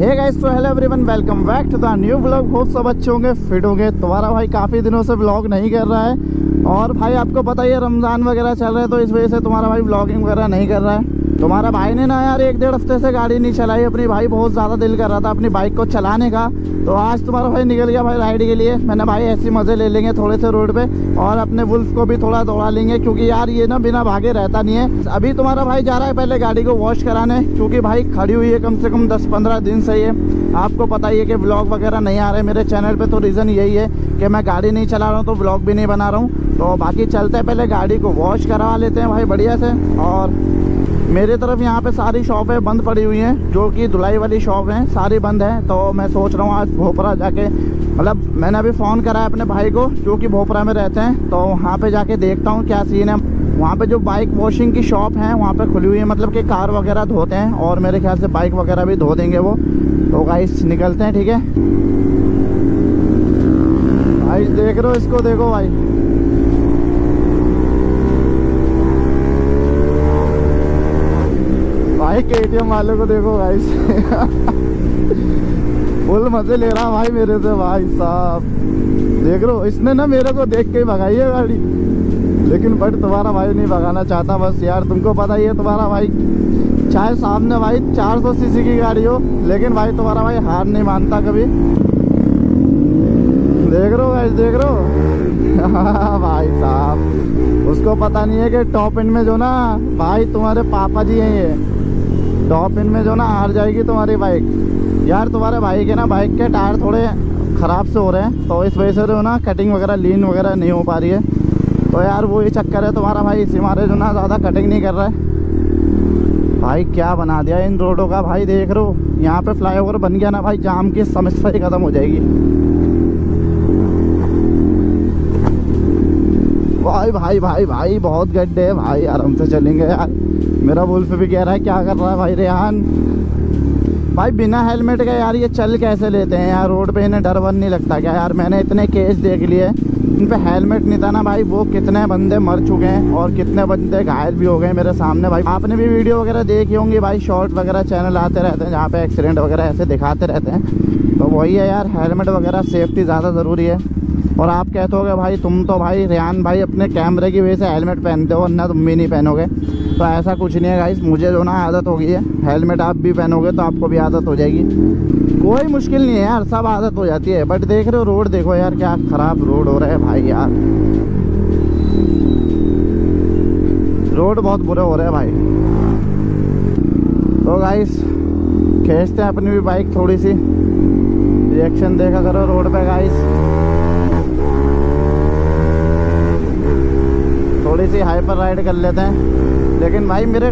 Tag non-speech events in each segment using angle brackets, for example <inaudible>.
Guys तो hello everyone welcome back to the new blog बहुत सब अच्छे होंगे फिट होंगे। तुम्हारा भाई काफ़ी दिनों से ब्लॉग नहीं कर रहा है। और भाई, आपको पता ही है, रमज़ान वगैरह चल रहा है तो इस वजह से तुम्हारा भाई ब्लॉगिंग वगैरह नहीं कर रहा है। तुम्हारा भाई ने ना यार एक डेढ़ हफ़्ते से गाड़ी नहीं चलाई, अपनी भाई बहुत ज़्यादा दिल कर रहा था अपनी बाइक को चलाने का। तो आज तुम्हारा भाई निकल गया भाई राइड के लिए। मैंने भाई ऐसी मज़े ले लेंगे थोड़े से रोड पे और अपने वुल्फ को भी थोड़ा दौड़ा लेंगे, क्योंकि यार ये ना बिना भागे रहता नहीं है। अभी तुम्हारा भाई जा रहा है पहले गाड़ी को वॉश कराने, क्योंकि भाई खड़ी हुई है कम से कम दस पंद्रह दिन से ये। आपको पता ही है कि ब्लॉग वगैरह नहीं आ रहे, मेरे चैनल पर तो रीज़न यही है कि मैं गाड़ी नहीं चला रहा हूँ तो ब्लॉग भी नहीं बना रहा हूँ। तो बाकी चलते पहले गाड़ी को वॉश करवा लेते हैं भाई बढ़िया से। और मेरे तरफ़ यहाँ पे सारी शॉपें बंद पड़ी हुई हैं, जो कि धुलाई वाली शॉप हैं, सारी बंद हैं तो मैं सोच रहा हूँ आज भोपरा जाके मतलब मैंने अभी फ़ोन करा है अपने भाई को, जो कि भोपरा में रहते हैं तो वहाँ पे जाके देखता हूँ क्या सीन है। वहाँ पे जो बाइक वॉशिंग की शॉप है, वहाँ पे खुली हुई है मतलब कि कार वगैरह धोते हैं, और मेरे ख्याल से बाइक वगैरह भी धो देंगे वो। तो गाइस निकलते हैं, ठीक है? भाई देख रहे हो इसको, देखो भाई। भाई के वाले को देखो भाई फुल मज़े ले रहा भाई मेरे से, भाई साहब. देख लो इसने ना मेरे को देख के ही भगाई है गाड़ी. लेकिन बट तुम्हारा भाई नहीं भगाना चाहता, बस यार तुमको पता ही है तुम्हारा भाई. चाहे सामने भाई 400 सीसी की गाड़ी हो, लेकिन भाई तुम्हारा भाई हार नहीं मानता कभी. देख रहे हो भाई देख रहे हो? <laughs> भाई साहब, उसको पता नहीं है कि टॉप एंड में जो ना भाई तुम्हारे पापा जी हैं ये. टॉप इन में जो ना हार जाएगी तुम्हारी बाइक यार, तुम्हारे भाई के ना बाइक के टायर थोड़े ख़राब से हो रहे हैं तो इस वजह से जो ना कटिंग वगैरह लीन वगैरह नहीं हो पा रही है। तो यार, वो ही चक्कर है, तुम्हारा भाई इसी मारे जो ना ज़्यादा कटिंग नहीं कर रहा है। भाई, क्या बना दिया इन रोडों का? भाई, देख रहे हो, यहाँ पे फ्लाईओवर बन गया ना भाई, जाम की समस्या ही ख़त्म हो जाएगी। भाई भाई भाई भाई, बहुत गड्ढे है भाई, आराम से चलेंगे यार। मेरा वुल्फ भी कह रहा है, क्या कर रहा है भाई रेहान? भाई, बिना हेलमेट के यार ये चल कैसे लेते हैं यार? रोड पे इन्हें डर वन नहीं लगता क्या यार? मैंने इतने केस देख लिए। इन पे हेलमेट नहीं था ना भाई, वो कितने बंदे मर चुके हैं और कितने बंदे घायल भी हो गए मेरे सामने भाई। आपने भी वीडियो वगैरह देखी होंगी भाई, शॉर्ट वगैरह चैनल आते रहते हैं, जहाँ पे एक्सीडेंट वगैरह ऐसे दिखाते रहते हैं। तो वही है यार, हेलमेट वगैरह सेफ्टी ज़्यादा ज़रूरी है। और आप कहते हो भाई, तुम तो भाई रेहान भाई अपने कैमरे की वजह से हेलमेट पहनते हो ना तुम भी नहीं पहनोगे। तो ऐसा कुछ नहीं है गाइस मुझे जो ना आदत हो गई है, हेलमेट आप भी पहनोगे तो आपको भी आदत हो जाएगी। कोई मुश्किल नहीं है यार, सब आदत हो जाती है। बट देख रहे हो रोड देखो यार, क्या ख़राब रोड हो रहा है भाई यार। रोड बहुत बुरे हो रहे हैं भाई। तो गाइस खींचते हैं अपनी भी बाइक थोड़ी सी। रिएक्शन देखा करो रोड पे गाइस थोड़ी सी हाइपर राइड कर लेते हैं। लेकिन भाई मेरे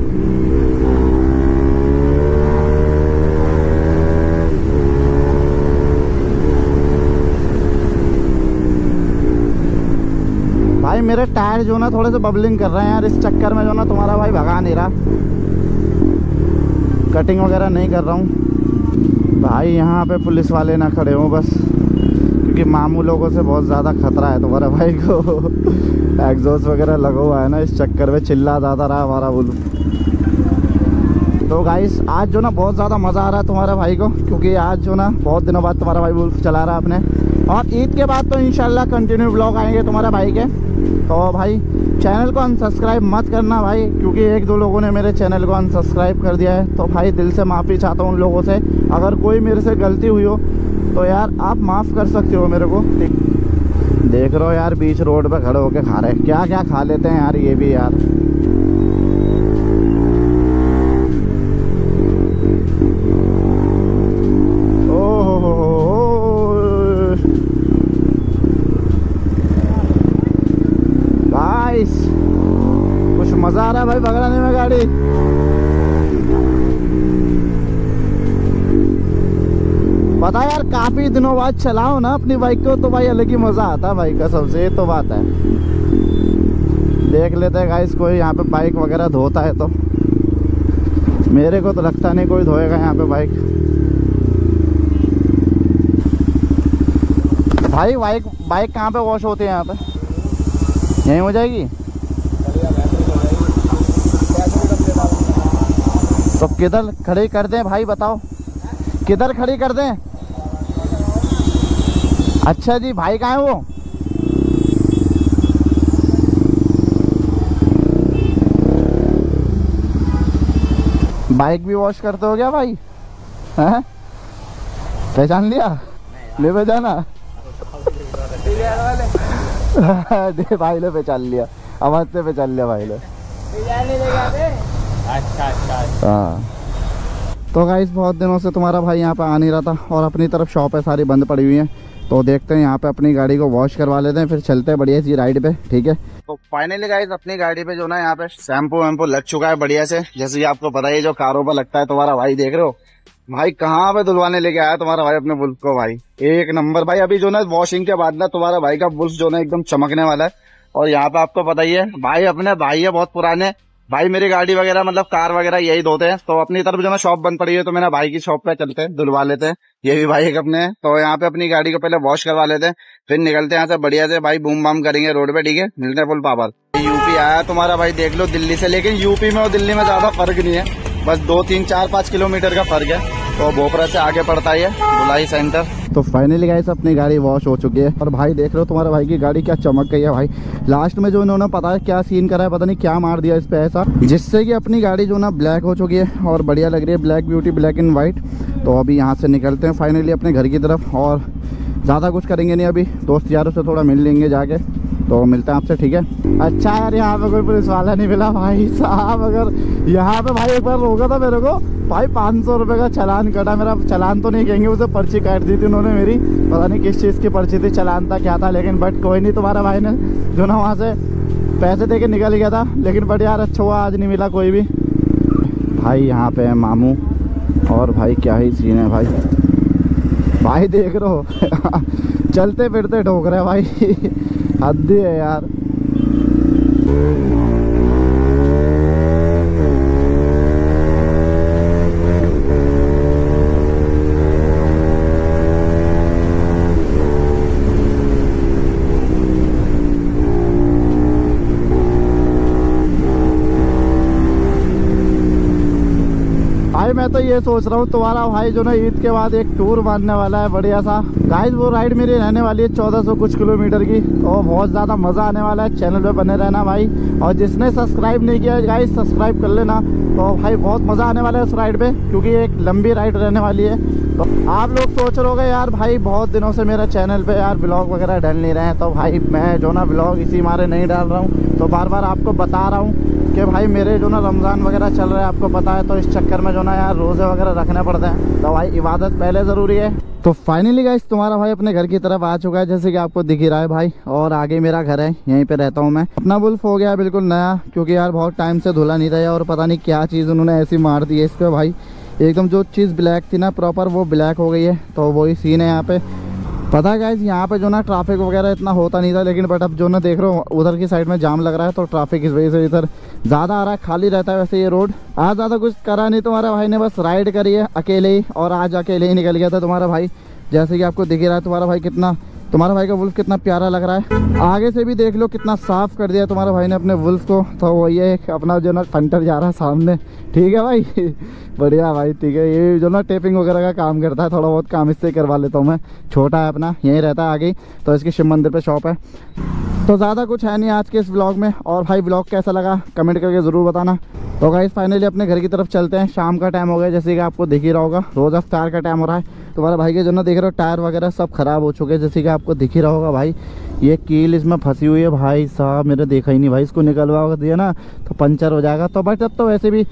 भाई मेरे टायर जो ना थोड़े से बबलिंग कर रहे हैं यार। इस चक्कर में जो ना तुम्हारा भाई भगा नहीं रहा। कटिंग वगैरह नहीं कर रहा हूँ। भाई यहाँ पे पुलिस वाले ना खड़े हों बस। क्योंकि मामू लोगों से बहुत ज़्यादा खतरा है तुम्हारे भाई को। एग्जॉस्ट वगैरह लगा हुआ है ना इस चक्कर में, चिल्ला ज़्यादा रहा हमारा बुल। तो गाइस आज जो ना बहुत ज़्यादा मज़ा आ रहा है तुम्हारे भाई को, क्योंकि आज जो ना बहुत दिनों बाद तुम्हारा भाई बुल्फ चला रहा है अपने। और ईद के बाद तो इंशाल्लाह कंटिन्यू ब्लॉग आएँगे तुम्हारे भाई के। तो भाई चैनल को अनसब्सक्राइब मत करना भाई, क्योंकि एक दो लोगों ने मेरे चैनल को अनसब्सक्राइब कर दिया है। तो भाई, दिल से माफ़ी चाहता हूँ उन लोगों से। अगर कोई मेरे से गलती हुई हो तो यार, आप माफ़ कर सकते हो मेरे को। देख रहे हो यार, बीच रोड पर खड़े होके खा रहे हैं। क्या क्या खा लेते हैं यार, ये भी यार। काफ़ी दिनों बाद चलाओ ना अपनी बाइक को तो भाई अलग ही मज़ा आता है बाइक का सबसे, ये तो बात है। देख लेते हैं गाइस कोई यहाँ पे बाइक वगैरह धोता है तो। मेरे को तो लगता नहीं कोई धोएगा यहाँ पे बाइक भाई बाइक बाइक कहाँ पे वॉश होती है यहाँ पे? यहीं हो जाएगी? तो किधर खड़े कर दें भाई, बताओ। किधर खड़ी कर दें? अच्छा जी, भाई कहाँ है वो? बाइक भी वॉश करते हो क्या भाई? पहचान लिया? ले पहचाना? दे भाई ने पहचान लिया। आवाज़ से पहचान लिया भाई ने अच्छा अच्छा हाँ। तो गाइस बहुत दिनों से तुम्हारा भाई यहाँ पे आ नहीं रहा था और अपनी तरफ़ शॉप है, सारी बंद पड़ी हुई है। तो देखते हैं, यहाँ पे अपनी गाड़ी को वॉश करवा लेते हैं, फिर चलते हैं बढ़िया सी राइड पे, ठीक है? तो फाइनली गाइस अपनी गाड़ी पे जो ना यहाँ पे शैम्पू वैम्पू लग चुका है बढ़िया से। जैसे कि आपको पता ही जो कारों पर लगता है, तुम्हारा भाई देख रहे हो? भाई, कहाँ पे धुलवाने लेके आया तुम्हारा भाई अपने बुल्स को, भाई? एक नंबर, भाई, अभी जो ना वॉशिंग के बाद ना तुम्हारा भाई का बुल्स जो ना एकदम चमकने वाला है। और यहाँ पे आपको पता ही है, भाई, अपने भाई है बहुत पुराने। भाई, मेरी गाड़ी वगैरह मतलब कार वगैरह यही धोते हैं। तो अपनी तरफ़ जो ना शॉप बंद पड़ी है तो मेरा भाई की शॉप पे चलते हैं, धुलवा लेते हैं। ये भी भाई एक अपने तो यहाँ पे अपनी गाड़ी को पहले वॉश करवा लेते हैं, फिर निकलते हैं यहाँ से। बढ़िया से भाई बूम बाम करेंगे रोड पे, ठीक है? मिलते हैं फुल पावर यूपी आया तुम्हारा भाई, देख लो दिल्ली से। लेकिन यूपी में और दिल्ली में ज़्यादा फ़र्क नहीं है। बस दो, तीन, चार, पाँच किलोमीटर का फ़र्क है। तो भोपरा से आगे पड़ता है बुलाई सेंटर। तो फाइनली गाइस अपनी गाड़ी वॉश हो चुकी है। और भाई देख रहे हो तुम्हारे भाई की गाड़ी क्या चमक गई है भाई। लास्ट में जो इन्होंने पता है क्या सीन करा है, पता नहीं क्या मार दिया इस पे ऐसा। जिससे कि अपनी गाड़ी जो ना ब्लैक हो चुकी है और बढ़िया लग रही है black beauty black and white तो अभी यहाँ से निकलते हैं फाइनली अपने घर की तरफ़ और ज़्यादा कुछ करेंगे नहीं अभी। दोस्त यारों से थोड़ा मिल लेंगे जाके। तो मिलते हैं आपसे, ठीक है? अच्छा यार, यहाँ पे कोई पुलिस वाला नहीं मिला भाई साहब, अगर यहाँ पे भाई एक बार रोका था मेरे को, भाई पाँच सौ रुपये का चलान कटा मेरा। चलान तो नहीं कहेंगे, उसे पर्ची काट दी थी उन्होंने मेरी। पता नहीं किस चीज़ की पर्ची थी, चलान था, क्या था, लेकिन बट कोई नहीं, तुम्हारा भाई ने जो ना वहाँ से पैसे दे के निकल गया था। लेकिन बट यार अच्छा हुआ, आज नहीं मिला कोई भी। भाई, यहाँ पे है मामू। और भाई, क्या ही सीन है भाई। भाई देख रहे <laughs> चलते फिरते ठोक रहे भाई। <laughs> हद है यार। मैं तो ये सोच रहा हूँ, तुम्हारा भाई जो ना ईद के बाद एक टूर मारने वाला है, बढ़िया सा। गाइस वो राइड मेरी रहने वाली है 1400 कुछ किलोमीटर की तो बहुत ज़्यादा मज़ा आने वाला है चैनल पे बने रहना भाई। और जिसने सब्सक्राइब नहीं किया गाइस सब्सक्राइब कर लेना। तो भाई, बहुत मज़ा आने वाला है उस राइड पे, क्योंकि एक लंबी राइड रहने वाली है। तो आप लोग सोच रहे हो यार भाई, बहुत दिनों से मेरा चैनल पे यार ब्लॉग वगैरह डल नहीं रहे हैं। तो भाई, मैं जो ना ब्लॉग इसी मारे नहीं डाल रहा हूँ। तो बार बार आपको बता रहा हूँ कि भाई मेरे जो ना रमज़ान वगैरह चल रहा है, आपको पता है तो इस चक्कर में जो ना यार रोज़े वगैरह रखने पड़ते हैं। तो भाई, इबादत पहले ज़रूरी है। तो फाइनली गाइस तुम्हारा भाई अपने घर की तरफ़ आ चुका है, जैसे कि आपको दिख ही रहा है भाई, और आगे मेरा घर है, यहीं पे रहता हूँ मैं। अपना बुल्फ हो गया बिल्कुल नया, क्योंकि यार बहुत टाइम से धुला नहीं रहा और पता नहीं क्या चीज़ उन्होंने ऐसी मार दी है इस पर भाई। एकदम जो चीज़ ब्लैक थी ना प्रॉपर वो ब्लैक हो गई है तो वही सीन है यहाँ पे। पता है गाइज़ यहाँ पे जो ना ट्रैफ़िक वगैरह इतना होता नहीं था, लेकिन बट अब जो ना देख रहे हो, उधर की साइड में जाम लग रहा है तो ट्रैफ़िक इस वजह से इधर ज़्यादा आ रहा है, खाली रहता है वैसे ये रोड आज ज़्यादा कुछ करा नहीं तुम्हारा भाई ने, बस राइड करी है, अकेले ही, और आज अकेले ही निकल गया था तुम्हारा भाई. जैसे कि आपको दिख रहा है, तुम्हारा भाई कितना तुम्हारा भाई का वुल्फ कितना प्यारा लग रहा है। आगे से भी देख लो कितना साफ़ कर दिया तुम्हारा भाई ने अपने वुल्फ को। तो वही है अपना जो ना फंटर जा रहा है सामने। ठीक है भाई? <laughs> बढ़िया भाई, ठीक है। ये जो ना टेपिंग वगैरह का काम करता है, थोड़ा बहुत काम इससे करवा लेता हूँ मैं। छोटा है अपना, यहीं रहता है आगे। तो इसकी शिव मंदिर पर शॉप है। तो ज़्यादा कुछ है नहीं आज के इस ब्लॉग में। और भाई ब्लॉग कैसा लगा? कमेंट करके ज़रूर बताना। तो गाइस फाइनली अपने घर की तरफ़ चलते हैं। शाम का टाइम हो गया, जैसे कि आपको दिख ही रहा होगा। रोज़ अफ्तार का टाइम हो रहा है। तुम्हारा भाई के जो ना देख रहे हो, टायर वगैरह सब खराब हो चुके हैं, जैसे कि आपको दिख ही रहा होगा भाई। ये कील इसमें फंसी हुई है भाई साहब मेरे देखा ही नहीं भाई, इसको निकलवा दिया ना तो पंचर हो जाएगा। तो बट अब तो वैसे भी,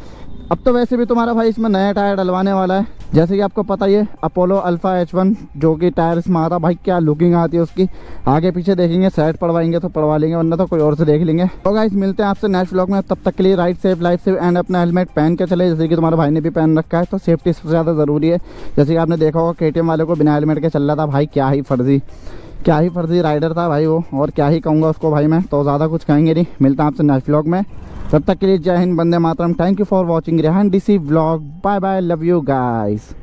अब तो वैसे भी तुम्हारा भाई इसमें नया टायर डलवाने वाला है। जैसे कि आपको पता ही है अपोलो अल्फ़ा एच वन जो कि टायर इसमें आता, भाई क्या लुकिंग आती है उसकी। आगे पीछे देखेंगे साइड पड़वाएँगे तो पड़वा लेंगे, वरना तो कोई और से देख लेंगे। तो गाइस मिलते हैं आपसे नेक्स्ट ब्लॉग में। तब तक के लिए ride safe life safe and अपना हेलमेट पहन के चले, जैसे कि तुम्हारे भाई ने भी पहन रखा है। तो सेफ्टी सबसे ज़्यादा ज़रूरी है। जैसे कि आपने देखा होगा के वाले को बिना हेलमेट के चल रहा था, भाई क्या ही फर्जी। क्या ही फर्जी राइडर था भाई वो, और क्या ही कहूँगा उसको भाई मैं तो ज़्यादा कुछ कहेंगे नहीं। मिलता आपसे नेक्स्ट ब्लॉग में। तब तक के लिए जय हिंद बंदे मातरम। Thank you for watching Rehan D C blog bye bye love you guys